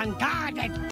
unguarded.